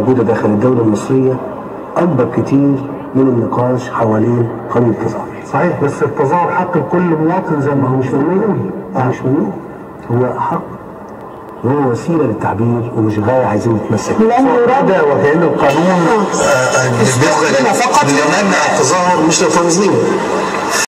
الموجوده داخل الدولة المصرية أكبر كتير من النقاش حوالين قانون التظاهر. صحيح بس التظاهر حق لكل مواطن زي ما هو مش ممنوع آه مش ممنوع هو حق وهو وسيلة للتعبير ومش غاية عايزين نتمسك. بيها. لن ده وكأن القانون آه، آه،, آه، فقط لمنع التظاهر مش للفلسطينيين